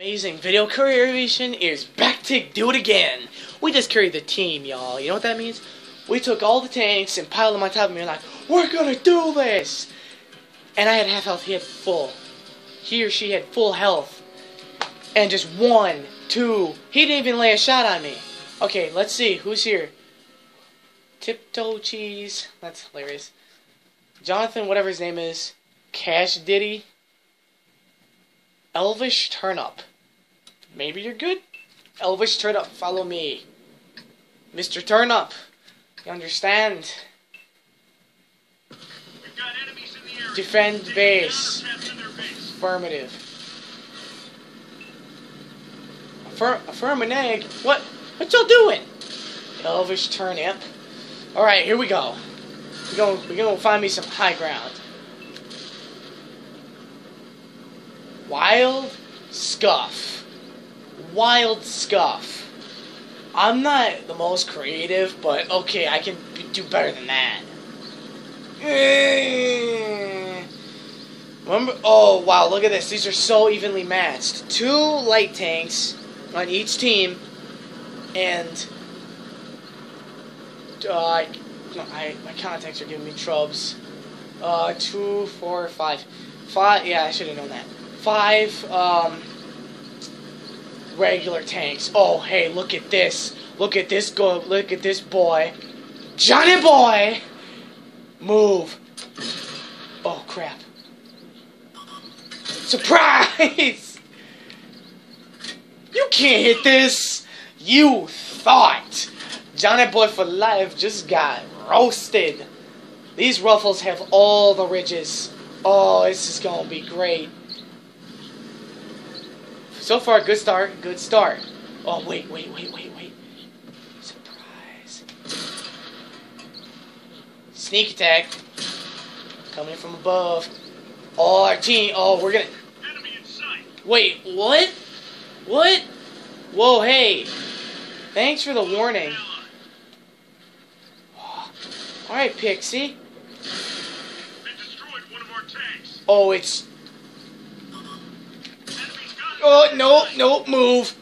Amazing Video Courier Aviation is back to do it again. We just carried the team, y'all. You know what that means? We took all the tanks and piled them on top of me and like, we're gonna do this! And I had half health, he had full. He or she had full health. And just one, two, he didn't even lay a shot on me. Okay, let's see, who's here? Tiptoe Cheese, that's hilarious. Jonathan, whatever his name is. Cash Diddy. Elvish Turnip. Maybe you're good? Elvish Turnip, follow me. Mr. Turnip, you understand? We've got enemies in the area. Defend base. down and capture their base. Affirmative. Affirm, affirmative? What? What y'all doing? Elvish Turnip. Alright, here we go. We're gonna, we're gonna find me some high ground. Wild Scuff. Wild Scuff. I'm not the most creative, but okay, I can do better than that. Eh. Remember? Oh wow! Look at this. These are so evenly matched. Two light tanks on each team, and uh, I, I, my contacts are giving me trubs. Uh, two, four, five, five. Yeah, I should have known that. Five um, regular tanks. Oh hey, look at this! Look at this go! Look at this boy, Johnny boy! Move! Oh crap! Surprise! You can't hit this! You thought! Johnny Boy for Life just got roasted. These ruffles have all the ridges. Oh, this is gonna be great. So far, good start, good start. Oh, wait, wait, wait, wait, wait. Surprise. Sneak attack. Coming from above. Oh, our team. Oh, we're gonna. Enemy in sight. Wait, what? What? Whoa, hey. Thanks for the warning. Ally. Alright, Pixie. They destroyed one of our tanks. Oh, it's. Oh, no, no, move.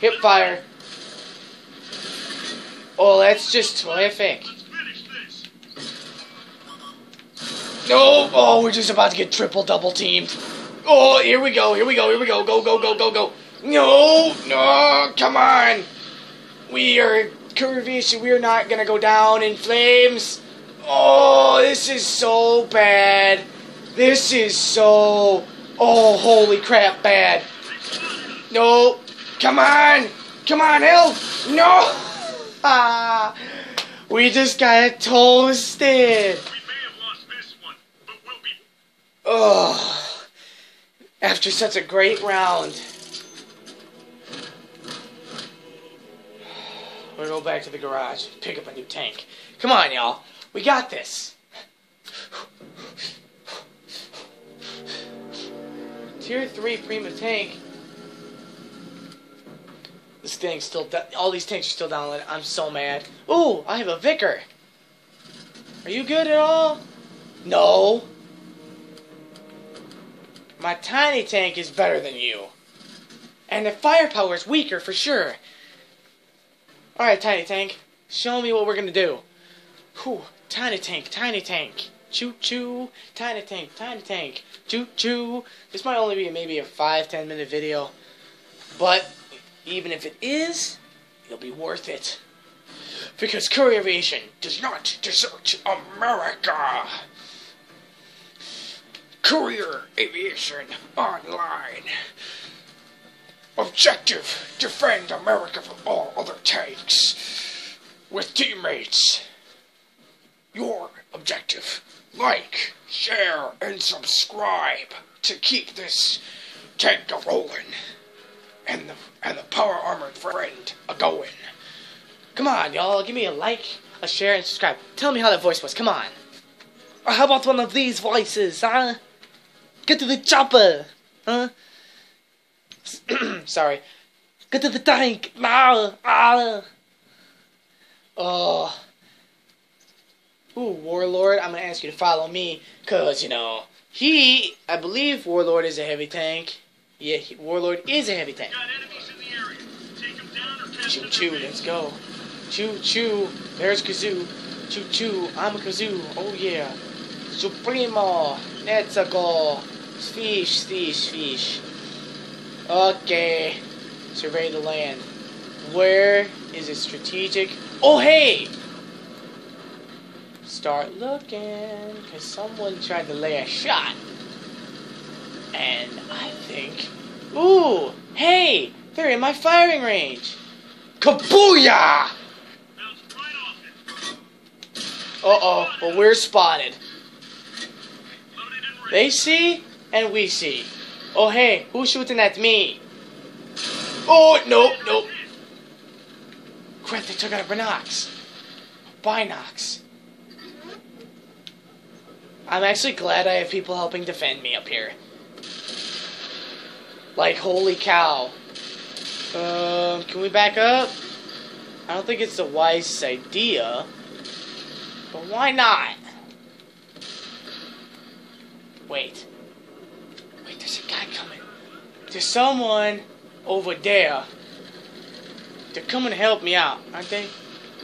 Hip fire. Oh, that's just terrific. No, oh, we're just about to get triple double teamed. Oh, here we go, here we go, here we go. Go, go, go, go, go. No, no, come on. We are Curvish, we are not gonna go down in flames. Oh, this is so bad. This is so. Oh, holy crap, bad. No, come on, come on, help! No! Ah, we just got toasted. We may have lost this one, but we'll be. Oh, after such a great round. We'll go back to the garage, pick up a new tank. Come on, y'all. We got this. Tier 3 Prima tank. This thing's still all these tanks are still down. I'm so mad. Ooh, I have a Vicar. Are you good at all? No. My tiny tank is better than you. And the firepower is weaker for sure. Alright, tiny tank. Show me what we're gonna do. Whew, tiny tank, tiny tank. Choo choo, tiny tank, tiny tank. Choo choo. This might only be maybe a five, ten minute video. But even if it is, it'll be worth it. Because Courier Aviation does not desert America. Courier Aviation Online. Objective defend America from all other tanks. With teammates. Your objective. Like, share, and subscribe to keep this tank a rolling. And the and the power armored friend a going. Come on, y'all, give me a like, a share, and subscribe. Tell me how that voice was. Come on. Or how about one of these voices, huh? Get to the chopper, huh? Sorry. Get to the tank now. Ah. Oh. Ooh, Warlord, I'm gonna ask you to follow me, cause you know he, I believe Warlord is a heavy tank. Yeah, he, Warlord is a heavy tank. Got enemies in the area. Take them down or catch Choo choo, let's go. Choo choo, there's Kazoo. Choo choo, I'm a Kazoo. Oh yeah. Supremo, let's go. Fish, fish, fish. Okay. Survey the land. Where is it strategic? Oh hey! Start looking, cause someone tried to lay a shot. And I think, ooh, hey, they're in my firing range. Kabooyah! Uh oh, but we're spotted. They see, and we see. Oh hey, who's shooting at me? Oh, nope, nope. Crap, they took out a Binox. Binox. I'm actually glad I have people helping defend me up here. Like, holy cow. Um, can we back up? I don't think it's the wisest idea. But why not? Wait. Wait, there's a guy coming. There's someone over there. They're coming to help me out, aren't they?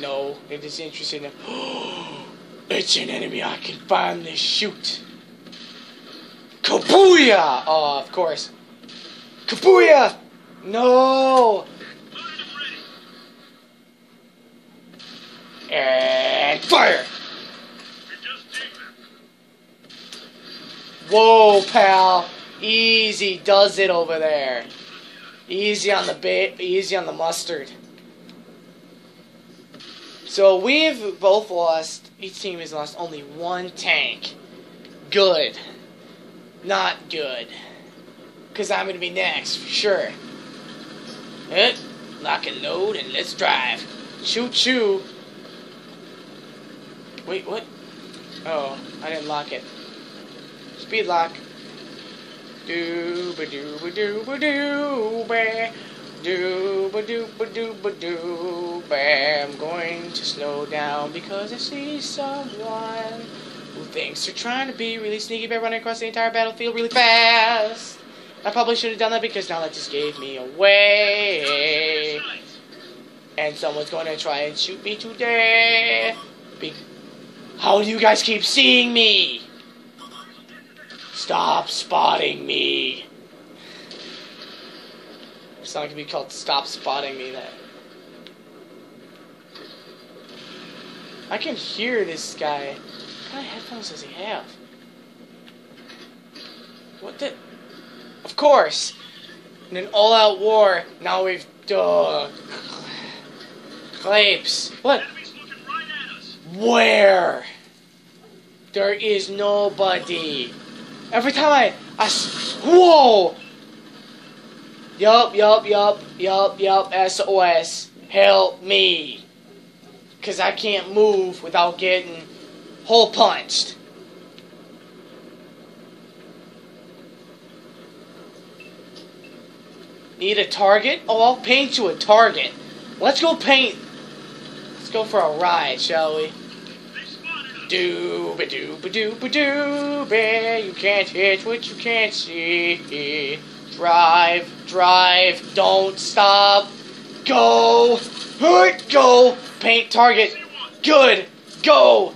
No, they're just interested in. it's an enemy I can finally shoot. Kabuya! Oh, of course. Kabuya! No! And fire! Whoa, pal. Easy does it over there. Easy on the ba- easy on the mustard. So we've both lost. Each team has lost only one tank. Good. Not good. Cause I'm gonna be next for sure. Eh, lock and load and let's drive. Choo choo. Wait, what? Oh, I didn't lock it. Speed lock. Doo ba doo ba doo ba doo ba. Doo ba doo. I'm going to slow down because I see someone who thinks they're trying to be really sneaky by running across the entire battlefield really fast. I probably should have done that because now that just gave me away. And someone's going to try and shoot me today. Be- How do you guys keep seeing me? Stop spotting me. It's not be called Stop Spotting Me then. I can hear this guy. What kind of headphones does he have? What the? Of course! In an all out war, now we've. Duh. Clapes. What? Where? There is nobody. Every time I... I whoa. Yup, yup, yup, yup, yup. SOS. Help me. Cause I can't move without getting hole punched. Need a target? Oh, I'll paint you a target. Let's go paint. Let's go for a ride, shall we? Dooba dooba dooba dooba. You can't hit what you can't see. Drive, drive, don't stop. Go, hurt, go. Paint target. Good, go.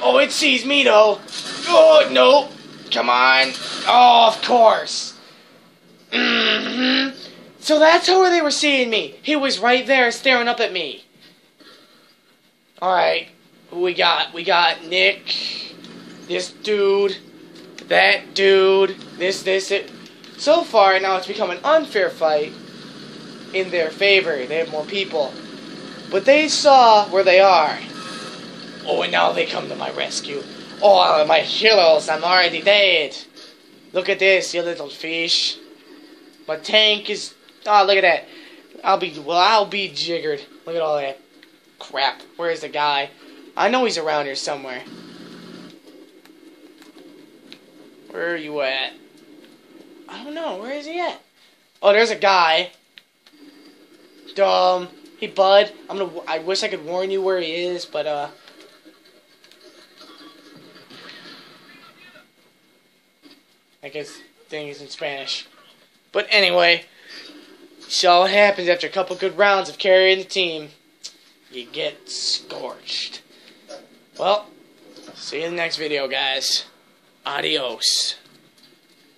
Oh, it sees me though. Oh no, come on. Oh, of course. hmm So that's how they were seeing me. He was right there staring up at me. Alright, we got? We got Nick, this dude, that dude, this, this, it. So far, now it's become an unfair fight in their favor. They have more people. But they saw where they are. Oh, and now they come to my rescue. Oh, my heroes, I'm already dead. Look at this, you little fish. My tank is. Oh, look at that. I'll be. Well, I'll be jiggered. Look at all that crap. Where's the guy? I know he's around here somewhere. Where are you at? I don't know. Where is he at? Oh, there's a guy. Dumb. Hey, bud. I'm gonna. I wish I could warn you where he is, but uh. I guess thing is in Spanish. But anyway, so what happens after a couple good rounds of carrying the team? You get scorched. Well, see you in the next video, guys. Adios.